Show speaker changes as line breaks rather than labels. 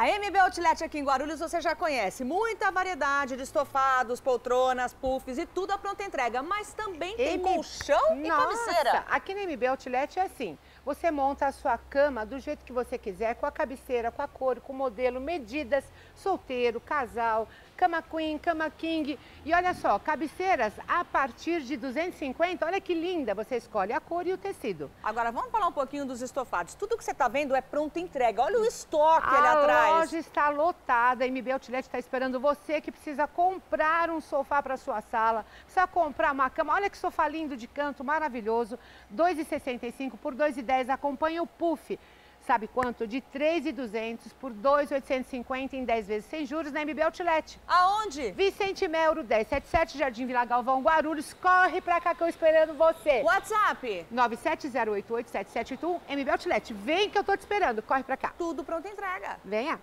A MB Outlet aqui em Guarulhos você já conhece. Muita variedade de estofados, poltronas, puffs e tudo a pronta entrega. Mas também tem
M-
colchão e
Nossa,
cabeceira.
aqui na MB Outlet é assim. Você monta a sua cama do jeito que você quiser, com a cabeceira, com a cor, com o modelo, medidas, solteiro, casal, cama queen, cama king. E olha só, cabeceiras a partir de 250, olha que linda, você escolhe a cor e o tecido.
Agora vamos falar um pouquinho dos estofados. Tudo que você está vendo é pronto entrega. Olha o estoque
a ali
atrás.
A loja está lotada, a MB Outlet está esperando você que precisa comprar um sofá para sua sala, precisa comprar uma cama. Olha que sofá lindo de canto, maravilhoso, 2,65 por 2,10 pés, acompanha o PUF. Sabe quanto? De 3,200 por 2,850 em 10 vezes sem juros na MB Outlet.
Aonde?
Vicente Melro, 1077, Jardim Vila Galvão, Guarulhos. Corre pra cá que eu esperando você.
WhatsApp?
970887781, MB Outlet. Vem que eu tô te esperando. Corre pra cá.
Tudo pronto entrega.
Venha.